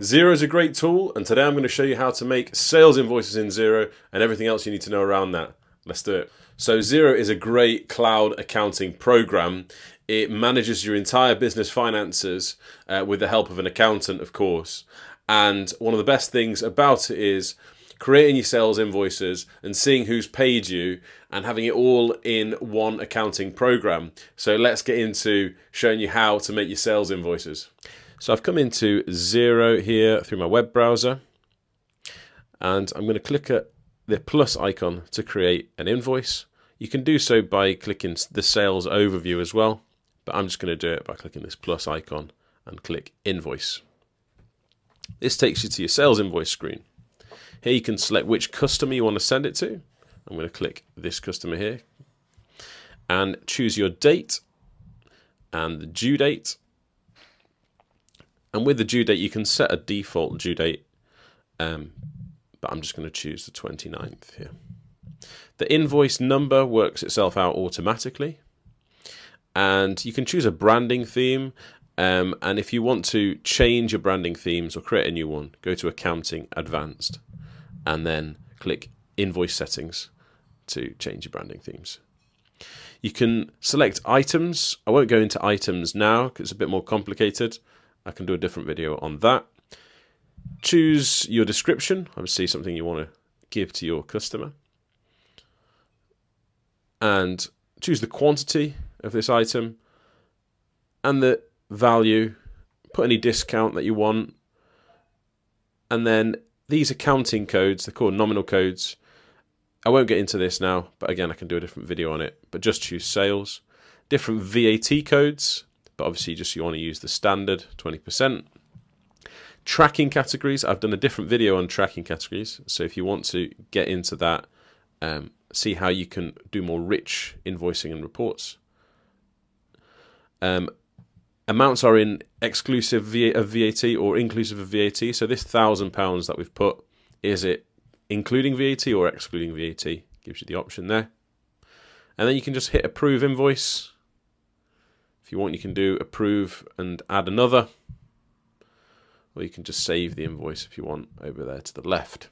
Xero is a great tool, and today I'm going to show you how to make sales invoices in Xero and everything else you need to know around that. Let's do it. So, Xero is a great cloud accounting program. It manages your entire business finances uh, with the help of an accountant, of course. And one of the best things about it is creating your sales invoices and seeing who's paid you and having it all in one accounting program. So let's get into showing you how to make your sales invoices. So I've come into Xero here through my web browser and I'm going to click at the plus icon to create an invoice. You can do so by clicking the sales overview as well, but I'm just going to do it by clicking this plus icon and click invoice. This takes you to your sales invoice screen. Here you can select which customer you want to send it to. I'm going to click this customer here and choose your date and the due date. And with the due date, you can set a default due date, um, but I'm just going to choose the 29th here. The invoice number works itself out automatically. And you can choose a branding theme um, and if you want to change your branding themes or create a new one, go to Accounting Advanced and then click Invoice Settings to change your branding themes. You can select items. I won't go into items now because it's a bit more complicated. I can do a different video on that. Choose your description, obviously something you want to give to your customer. And choose the quantity of this item and the value, put any discount that you want, and then these accounting codes, they're called nominal codes. I won't get into this now, but again, I can do a different video on it. But just choose sales. Different VAT codes, but obviously just you want to use the standard 20%. Tracking categories, I've done a different video on tracking categories. So if you want to get into that, um, see how you can do more rich invoicing and reports. Um, amounts are in exclusive of VAT or inclusive of VAT. So this thousand pounds that we've put, is it including VAT or excluding VAT? Gives you the option there. And then you can just hit approve invoice. If you want, you can do approve and add another. Or you can just save the invoice if you want over there to the left.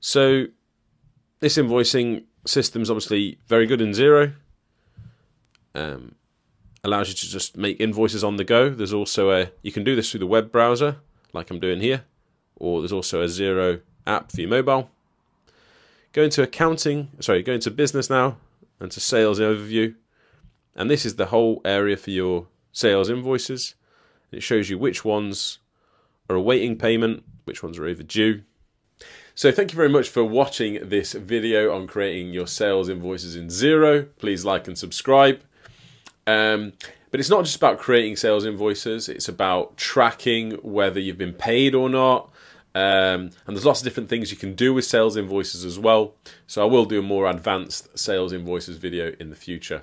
So this invoicing system is obviously very good in Xero. Um, allows you to just make invoices on the go. There's also a you can do this through the web browser, like I'm doing here, or there's also a Xero app for your mobile. Go into accounting, sorry, go into business now and to sales overview. And this is the whole area for your sales invoices. It shows you which ones are awaiting payment, which ones are overdue. So thank you very much for watching this video on creating your sales invoices in Xero. Please like and subscribe. Um, but it's not just about creating sales invoices, it's about tracking whether you've been paid or not. Um, and there's lots of different things you can do with sales invoices as well. So I will do a more advanced sales invoices video in the future.